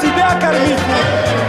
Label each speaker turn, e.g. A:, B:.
A: Тебя кормить.